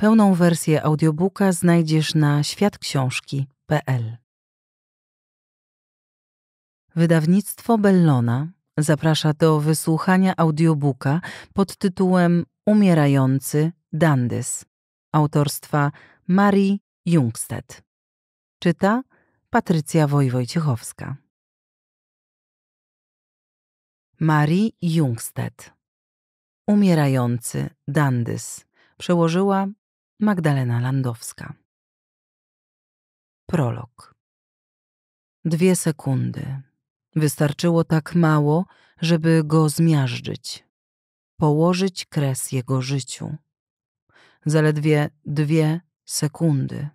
Pełną wersję audiobooka znajdziesz na światksiążki.pl. Wydawnictwo Bellona zaprasza do wysłuchania audiobooka pod tytułem Umierający Dandys autorstwa Marii Jungstedt. Czyta Patrycja Wojwojciechowska. Marii Jungstedt. Umierający Dandys. Przełożyła Magdalena Landowska. Prolog. Dwie sekundy. Wystarczyło tak mało, żeby go zmiażdżyć, położyć kres jego życiu. Zaledwie dwie sekundy.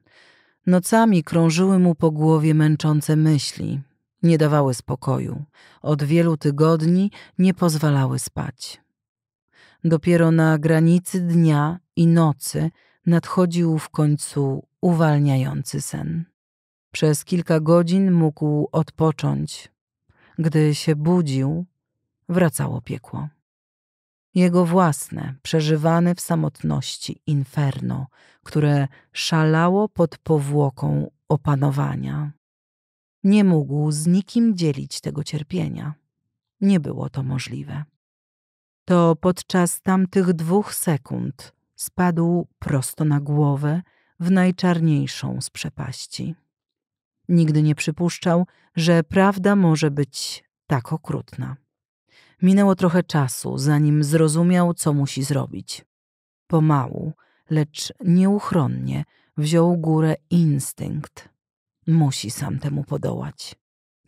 Nocami krążyły mu po głowie męczące myśli, nie dawały spokoju. Od wielu tygodni nie pozwalały spać. Dopiero na granicy dnia i nocy nadchodził w końcu uwalniający sen. Przez kilka godzin mógł odpocząć. Gdy się budził, wracało piekło. Jego własne, przeżywane w samotności inferno, które szalało pod powłoką opanowania. Nie mógł z nikim dzielić tego cierpienia. Nie było to możliwe. To podczas tamtych dwóch sekund spadł prosto na głowę w najczarniejszą z przepaści. Nigdy nie przypuszczał, że prawda może być tak okrutna. Minęło trochę czasu, zanim zrozumiał, co musi zrobić. Pomału, lecz nieuchronnie wziął górę instynkt. Musi sam temu podołać.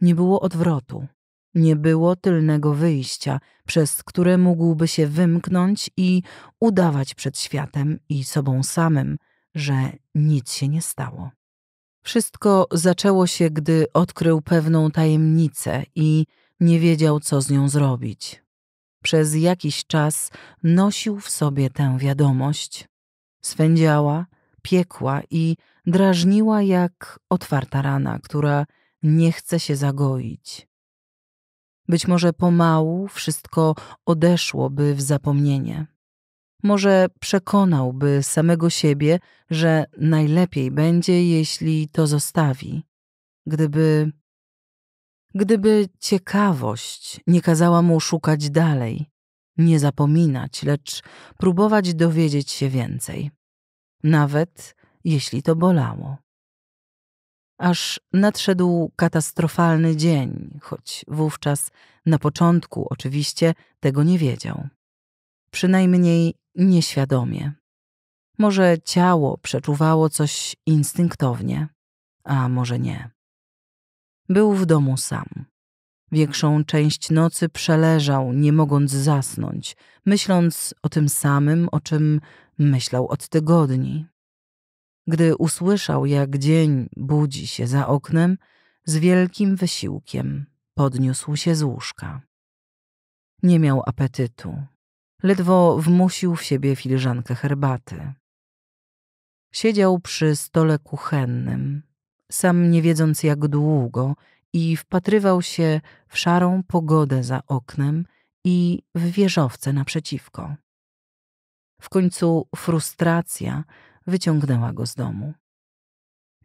Nie było odwrotu. Nie było tylnego wyjścia, przez które mógłby się wymknąć i udawać przed światem i sobą samym, że nic się nie stało. Wszystko zaczęło się, gdy odkrył pewną tajemnicę i nie wiedział, co z nią zrobić. Przez jakiś czas nosił w sobie tę wiadomość. Swędziała, piekła i drażniła jak otwarta rana, która nie chce się zagoić. Być może pomału wszystko odeszłoby w zapomnienie. Może przekonałby samego siebie, że najlepiej będzie, jeśli to zostawi. Gdyby Gdyby ciekawość nie kazała mu szukać dalej, nie zapominać, lecz próbować dowiedzieć się więcej, nawet jeśli to bolało. Aż nadszedł katastrofalny dzień, choć wówczas na początku oczywiście tego nie wiedział. Przynajmniej nieświadomie. Może ciało przeczuwało coś instynktownie, a może nie. Był w domu sam. Większą część nocy przeleżał, nie mogąc zasnąć, myśląc o tym samym, o czym myślał od tygodni. Gdy usłyszał, jak dzień budzi się za oknem, z wielkim wysiłkiem podniósł się z łóżka. Nie miał apetytu. Ledwo wmusił w siebie filiżankę herbaty. Siedział przy stole kuchennym, sam nie wiedząc jak długo, i wpatrywał się w szarą pogodę za oknem i w wieżowce naprzeciwko. W końcu frustracja wyciągnęła go z domu.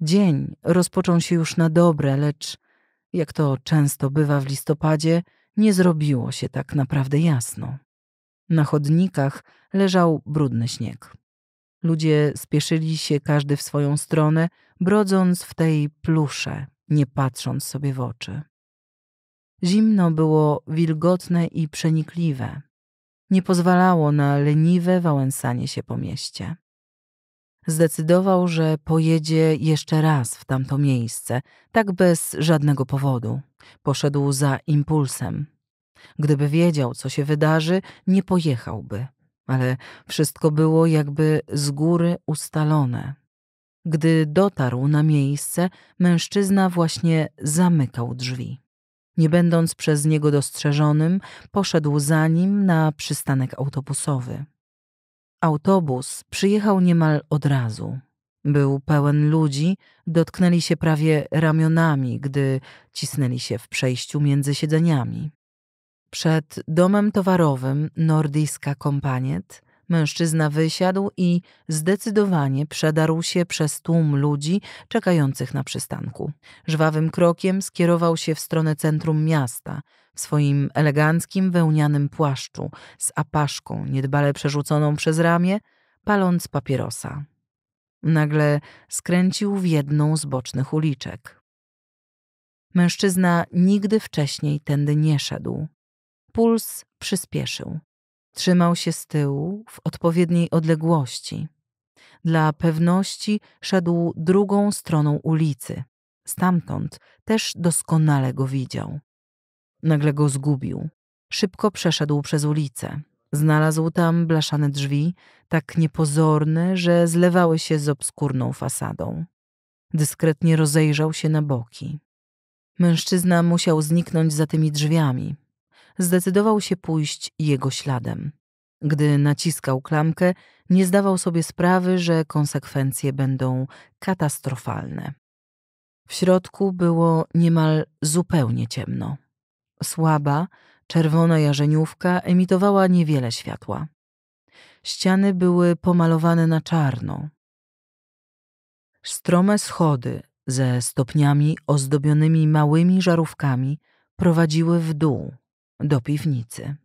Dzień rozpoczął się już na dobre, lecz jak to często bywa w listopadzie, nie zrobiło się tak naprawdę jasno. Na chodnikach leżał brudny śnieg. Ludzie spieszyli się każdy w swoją stronę, brodząc w tej plusze, nie patrząc sobie w oczy. Zimno było wilgotne i przenikliwe. Nie pozwalało na leniwe wałęsanie się po mieście. Zdecydował, że pojedzie jeszcze raz w tamto miejsce, tak bez żadnego powodu. Poszedł za impulsem. Gdyby wiedział, co się wydarzy, nie pojechałby, ale wszystko było jakby z góry ustalone. Gdy dotarł na miejsce, mężczyzna właśnie zamykał drzwi. Nie będąc przez niego dostrzeżonym, poszedł za nim na przystanek autobusowy. Autobus przyjechał niemal od razu. Był pełen ludzi, dotknęli się prawie ramionami, gdy cisnęli się w przejściu między siedzeniami. Przed domem towarowym Nordiska Kompaniet Mężczyzna wysiadł i zdecydowanie przedarł się przez tłum ludzi czekających na przystanku. Żwawym krokiem skierował się w stronę centrum miasta, w swoim eleganckim wełnianym płaszczu z apaszką niedbale przerzuconą przez ramię, paląc papierosa. Nagle skręcił w jedną z bocznych uliczek. Mężczyzna nigdy wcześniej tędy nie szedł. Puls przyspieszył. Trzymał się z tyłu w odpowiedniej odległości. Dla pewności szedł drugą stroną ulicy. Stamtąd też doskonale go widział. Nagle go zgubił. Szybko przeszedł przez ulicę. Znalazł tam blaszane drzwi, tak niepozorne, że zlewały się z obskurną fasadą. Dyskretnie rozejrzał się na boki. Mężczyzna musiał zniknąć za tymi drzwiami. Zdecydował się pójść jego śladem. Gdy naciskał klamkę, nie zdawał sobie sprawy, że konsekwencje będą katastrofalne. W środku było niemal zupełnie ciemno. Słaba, czerwona jarzeniówka emitowała niewiele światła. Ściany były pomalowane na czarno. Strome schody ze stopniami ozdobionymi małymi żarówkami prowadziły w dół, do piwnicy.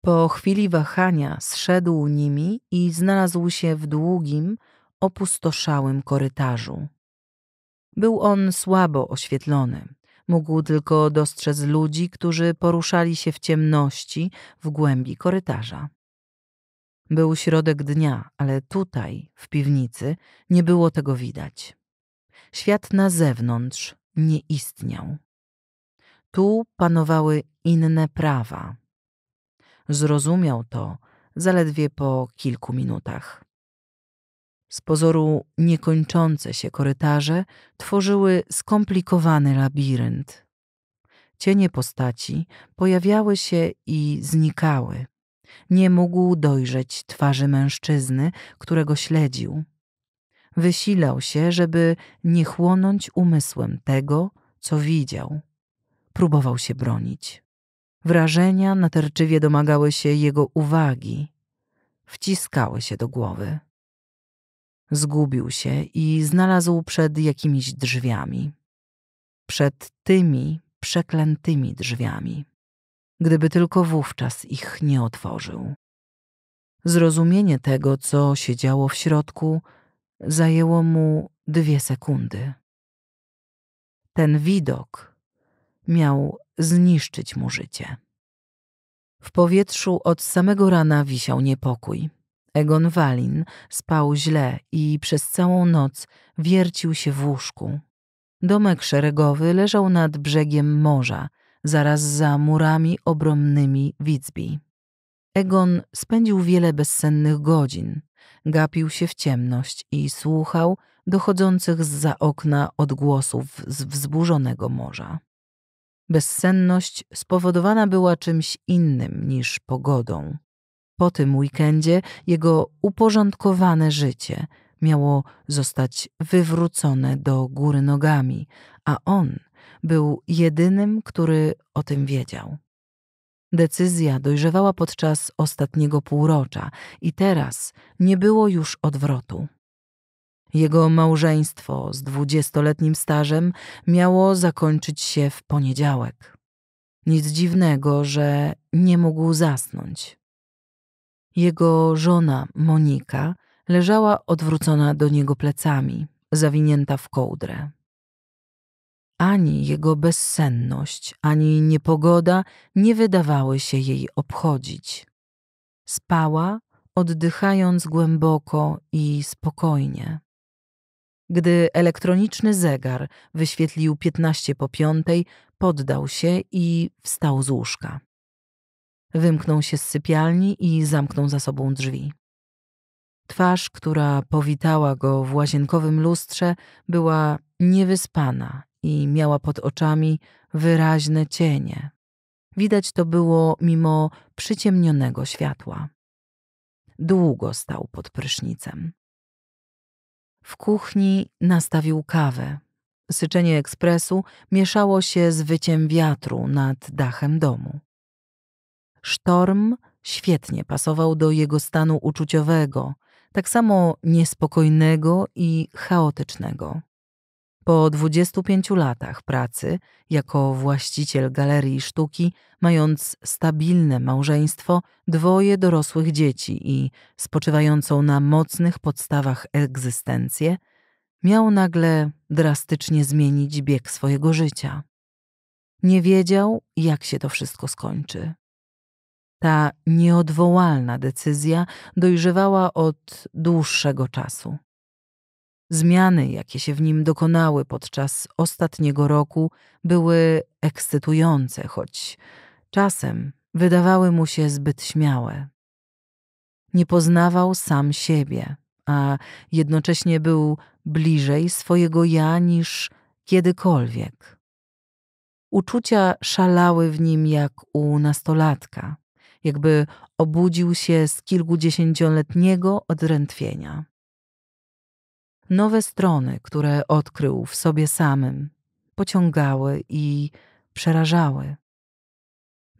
Po chwili wahania zszedł nimi i znalazł się w długim, opustoszałym korytarzu. Był on słabo oświetlony. Mógł tylko dostrzec ludzi, którzy poruszali się w ciemności w głębi korytarza. Był środek dnia, ale tutaj, w piwnicy, nie było tego widać. Świat na zewnątrz nie istniał. Tu panowały inne prawa. Zrozumiał to zaledwie po kilku minutach. Z pozoru niekończące się korytarze tworzyły skomplikowany labirynt. Cienie postaci pojawiały się i znikały. Nie mógł dojrzeć twarzy mężczyzny, którego śledził. Wysilał się, żeby nie chłonąć umysłem tego, co widział. Próbował się bronić. Wrażenia natarczywie domagały się jego uwagi, wciskały się do głowy. Zgubił się i znalazł przed jakimiś drzwiami. Przed tymi przeklętymi drzwiami. Gdyby tylko wówczas ich nie otworzył. Zrozumienie tego, co się działo w środku, zajęło mu dwie sekundy. Ten widok miał zniszczyć mu życie. W powietrzu od samego rana wisiał niepokój. Egon Walin spał źle i przez całą noc wiercił się w łóżku. Domek szeregowy leżał nad brzegiem morza, zaraz za murami obromnymi Witzbi. Egon spędził wiele bezsennych godzin. Gapił się w ciemność i słuchał dochodzących z za okna odgłosów z wzburzonego morza. Bezsenność spowodowana była czymś innym niż pogodą. Po tym weekendzie jego uporządkowane życie miało zostać wywrócone do góry nogami, a on był jedynym, który o tym wiedział. Decyzja dojrzewała podczas ostatniego półrocza i teraz nie było już odwrotu. Jego małżeństwo z dwudziestoletnim stażem miało zakończyć się w poniedziałek. Nic dziwnego, że nie mógł zasnąć. Jego żona Monika leżała odwrócona do niego plecami, zawinięta w kołdrę. Ani jego bezsenność, ani niepogoda nie wydawały się jej obchodzić. Spała, oddychając głęboko i spokojnie. Gdy elektroniczny zegar wyświetlił piętnaście po piątej, poddał się i wstał z łóżka. Wymknął się z sypialni i zamknął za sobą drzwi. Twarz, która powitała go w łazienkowym lustrze, była niewyspana i miała pod oczami wyraźne cienie. Widać to było mimo przyciemnionego światła. Długo stał pod prysznicem. W kuchni nastawił kawę. Syczenie ekspresu mieszało się z wyciem wiatru nad dachem domu. Sztorm świetnie pasował do jego stanu uczuciowego, tak samo niespokojnego i chaotycznego. Po 25 latach pracy jako właściciel galerii sztuki, mając stabilne małżeństwo, dwoje dorosłych dzieci i spoczywającą na mocnych podstawach egzystencję, miał nagle drastycznie zmienić bieg swojego życia. Nie wiedział, jak się to wszystko skończy. Ta nieodwołalna decyzja dojrzewała od dłuższego czasu. Zmiany, jakie się w nim dokonały podczas ostatniego roku, były ekscytujące, choć czasem wydawały mu się zbyt śmiałe. Nie poznawał sam siebie, a jednocześnie był bliżej swojego ja niż kiedykolwiek. Uczucia szalały w nim jak u nastolatka, jakby obudził się z kilkudziesięcioletniego odrętwienia nowe strony, które odkrył w sobie samym, pociągały i przerażały.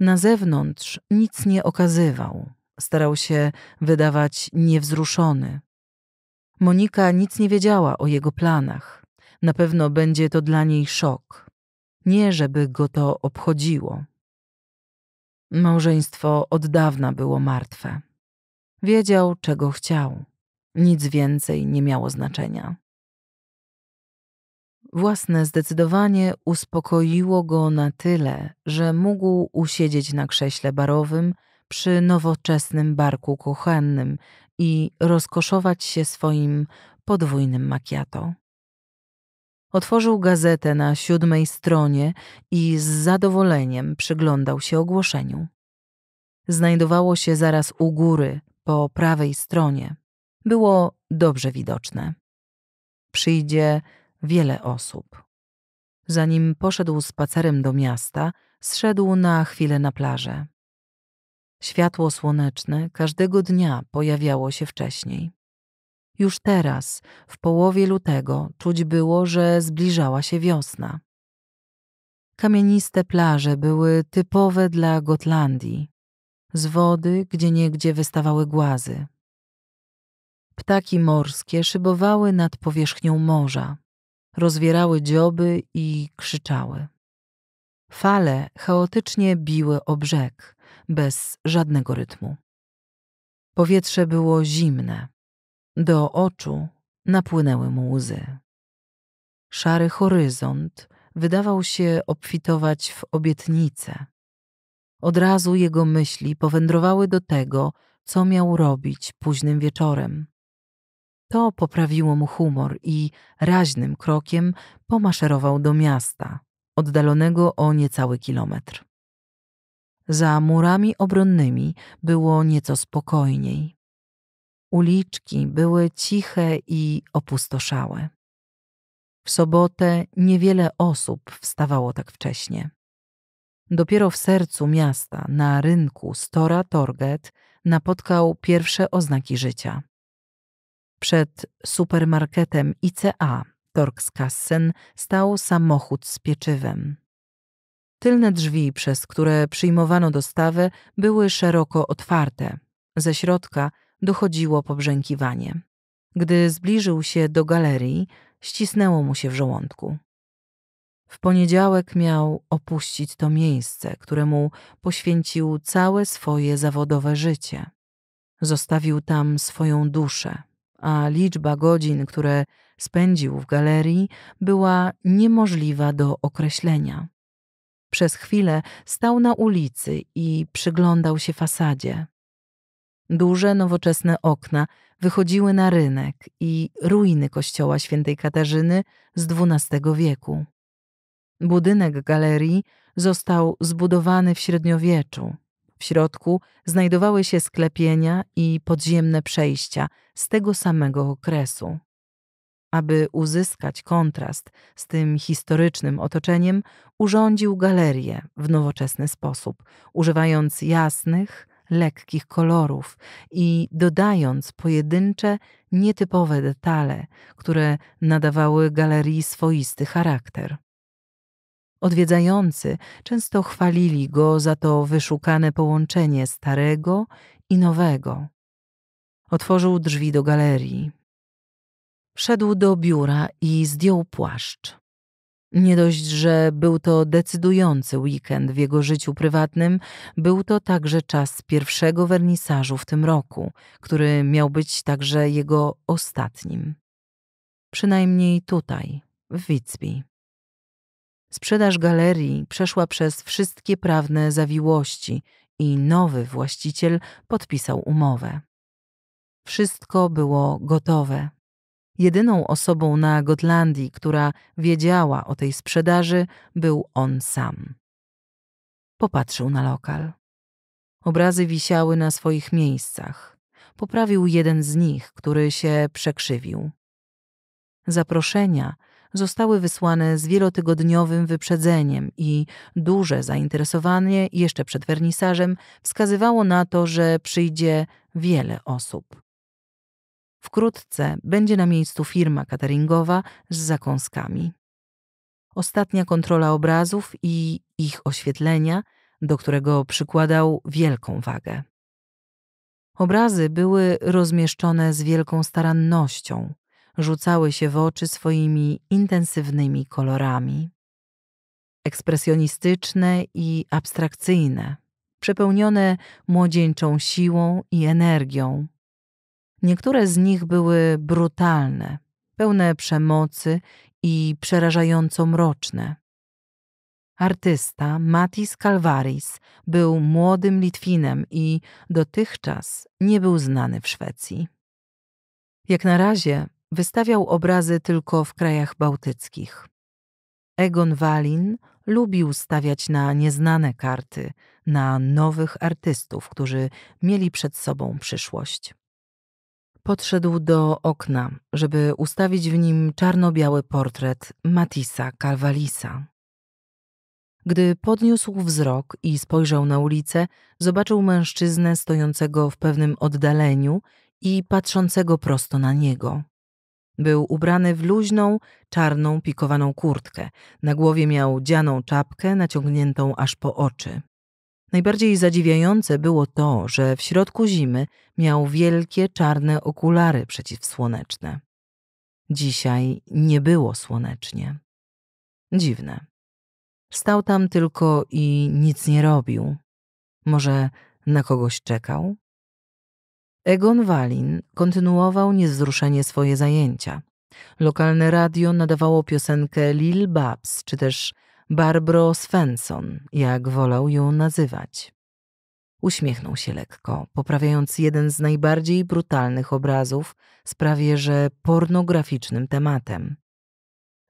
Na zewnątrz nic nie okazywał, starał się wydawać niewzruszony. Monika nic nie wiedziała o jego planach. Na pewno będzie to dla niej szok. Nie, żeby go to obchodziło. Małżeństwo od dawna było martwe. Wiedział, czego chciał. Nic więcej nie miało znaczenia. Własne zdecydowanie uspokoiło go na tyle, że mógł usiedzieć na krześle barowym przy nowoczesnym barku kuchennym i rozkoszować się swoim podwójnym macchiato. Otworzył gazetę na siódmej stronie i z zadowoleniem przyglądał się ogłoszeniu. Znajdowało się zaraz u góry, po prawej stronie było dobrze widoczne. Przyjdzie wiele osób. Zanim poszedł spacerem do miasta, zszedł na chwilę na plażę. Światło słoneczne każdego dnia pojawiało się wcześniej. Już teraz, w połowie lutego, czuć było, że zbliżała się wiosna. Kamieniste plaże były typowe dla Gotlandii. Z wody gdzieniegdzie wystawały głazy. Ptaki morskie szybowały nad powierzchnią morza, rozwierały dzioby i krzyczały. Fale chaotycznie biły o brzeg, bez żadnego rytmu. Powietrze było zimne. Do oczu napłynęły mu łzy. Szary horyzont wydawał się obfitować w obietnice. Od razu jego myśli powędrowały do tego, co miał robić późnym wieczorem. To poprawiło mu humor i raźnym krokiem pomaszerował do miasta, oddalonego o niecały kilometr. Za murami obronnymi było nieco spokojniej. Uliczki były ciche i opustoszałe. W sobotę niewiele osób wstawało tak wcześnie. Dopiero w sercu miasta, na rynku Stora Torget, napotkał pierwsze oznaki życia. Przed supermarketem ICA Torkskassen stał samochód z pieczywem. Tylne drzwi, przez które przyjmowano dostawę, były szeroko otwarte. Ze środka dochodziło pobrzękiwanie. Gdy zbliżył się do galerii, ścisnęło mu się w żołądku. W poniedziałek miał opuścić to miejsce, któremu poświęcił całe swoje zawodowe życie. Zostawił tam swoją duszę, a liczba godzin, które spędził w galerii, była niemożliwa do określenia. Przez chwilę stał na ulicy i przyglądał się fasadzie. Duże, nowoczesne okna wychodziły na rynek i ruiny kościoła świętej Katarzyny z XII wieku. Budynek galerii został zbudowany w średniowieczu w środku znajdowały się sklepienia i podziemne przejścia z tego samego okresu. Aby uzyskać kontrast z tym historycznym otoczeniem, urządził galerię w nowoczesny sposób, używając jasnych, lekkich kolorów i dodając pojedyncze, nietypowe detale, które nadawały galerii swoisty charakter. Odwiedzający często chwalili go za to wyszukane połączenie starego i nowego. Otworzył drzwi do galerii. Wszedł do biura i zdjął płaszcz. Nie dość, że był to decydujący weekend w jego życiu prywatnym, był to także czas pierwszego wernisażu w tym roku, który miał być także jego ostatnim. Przynajmniej tutaj, w Witsby. Sprzedaż galerii przeszła przez wszystkie prawne zawiłości i nowy właściciel podpisał umowę. Wszystko było gotowe. Jedyną osobą na Gotlandii, która wiedziała o tej sprzedaży, był on sam. Popatrzył na lokal. Obrazy wisiały na swoich miejscach. Poprawił jeden z nich, który się przekrzywił. Zaproszenia zostały wysłane z wielotygodniowym wyprzedzeniem i duże zainteresowanie jeszcze przed wernisażem wskazywało na to, że przyjdzie wiele osób. Wkrótce będzie na miejscu firma cateringowa z zakąskami. Ostatnia kontrola obrazów i ich oświetlenia, do którego przykładał wielką wagę. Obrazy były rozmieszczone z wielką starannością, rzucały się w oczy swoimi intensywnymi kolorami. Ekspresjonistyczne i abstrakcyjne, przepełnione młodzieńczą siłą i energią, Niektóre z nich były brutalne, pełne przemocy i przerażająco mroczne. Artysta Matis Calvaris był młodym Litwinem i dotychczas nie był znany w Szwecji. Jak na razie wystawiał obrazy tylko w krajach bałtyckich. Egon Walin lubił stawiać na nieznane karty, na nowych artystów, którzy mieli przed sobą przyszłość. Podszedł do okna, żeby ustawić w nim czarno-biały portret Matisa Calvalisa. Gdy podniósł wzrok i spojrzał na ulicę, zobaczył mężczyznę stojącego w pewnym oddaleniu i patrzącego prosto na niego. Był ubrany w luźną, czarną, pikowaną kurtkę. Na głowie miał dzianą czapkę naciągniętą aż po oczy. Najbardziej zadziwiające było to, że w środku zimy miał wielkie czarne okulary przeciwsłoneczne. Dzisiaj nie było słonecznie. Dziwne. Stał tam tylko i nic nie robił. Może na kogoś czekał? Egon Walin kontynuował niewzruszenie swoje zajęcia. Lokalne radio nadawało piosenkę Lil Babs, czy też Barbro Svensson, jak wolał ją nazywać. Uśmiechnął się lekko, poprawiając jeden z najbardziej brutalnych obrazów z prawie że pornograficznym tematem.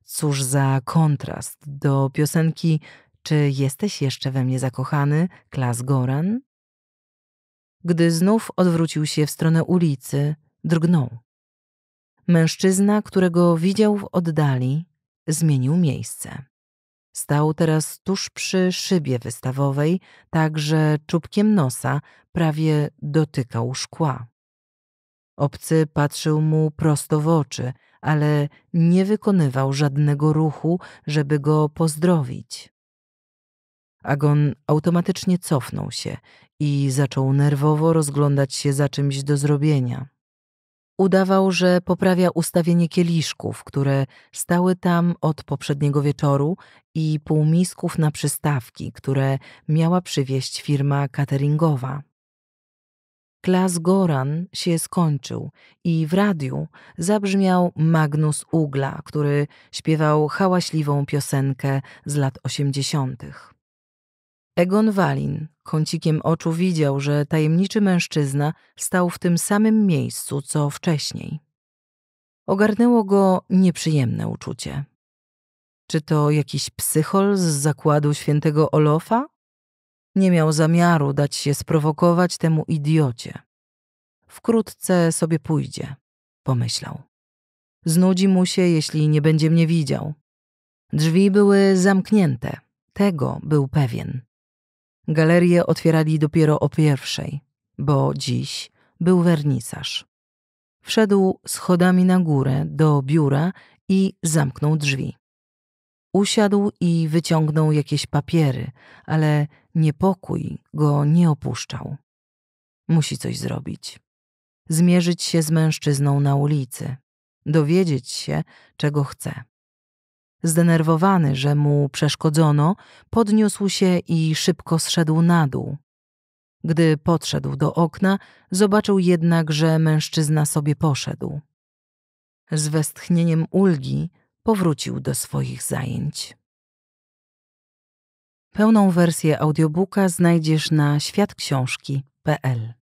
Cóż za kontrast do piosenki Czy jesteś jeszcze we mnie zakochany? Klas Goran? Gdy znów odwrócił się w stronę ulicy, drgnął. Mężczyzna, którego widział w oddali, zmienił miejsce. Stał teraz tuż przy szybie wystawowej, tak że czubkiem nosa prawie dotykał szkła. Obcy patrzył mu prosto w oczy, ale nie wykonywał żadnego ruchu, żeby go pozdrowić. Agon automatycznie cofnął się i zaczął nerwowo rozglądać się za czymś do zrobienia. Udawał, że poprawia ustawienie kieliszków, które stały tam od poprzedniego wieczoru i półmisków na przystawki, które miała przywieźć firma cateringowa. Klas Goran się skończył i w radiu zabrzmiał Magnus Ugla, który śpiewał hałaśliwą piosenkę z lat osiemdziesiątych. Egon Walin kącikiem oczu widział, że tajemniczy mężczyzna stał w tym samym miejscu, co wcześniej. Ogarnęło go nieprzyjemne uczucie. Czy to jakiś psychol z zakładu świętego Olofa? Nie miał zamiaru dać się sprowokować temu idiocie. Wkrótce sobie pójdzie, pomyślał. Znudzi mu się, jeśli nie będzie mnie widział. Drzwi były zamknięte, tego był pewien. Galerię otwierali dopiero o pierwszej, bo dziś był wernisaż. Wszedł schodami na górę do biura i zamknął drzwi. Usiadł i wyciągnął jakieś papiery, ale niepokój go nie opuszczał. Musi coś zrobić. Zmierzyć się z mężczyzną na ulicy, dowiedzieć się, czego chce. Zdenerwowany, że mu przeszkodzono, podniósł się i szybko zszedł na dół. Gdy podszedł do okna, zobaczył jednak, że mężczyzna sobie poszedł. Z westchnieniem ulgi powrócił do swoich zajęć. Pełną wersję audiobooka znajdziesz na światksiążki.pl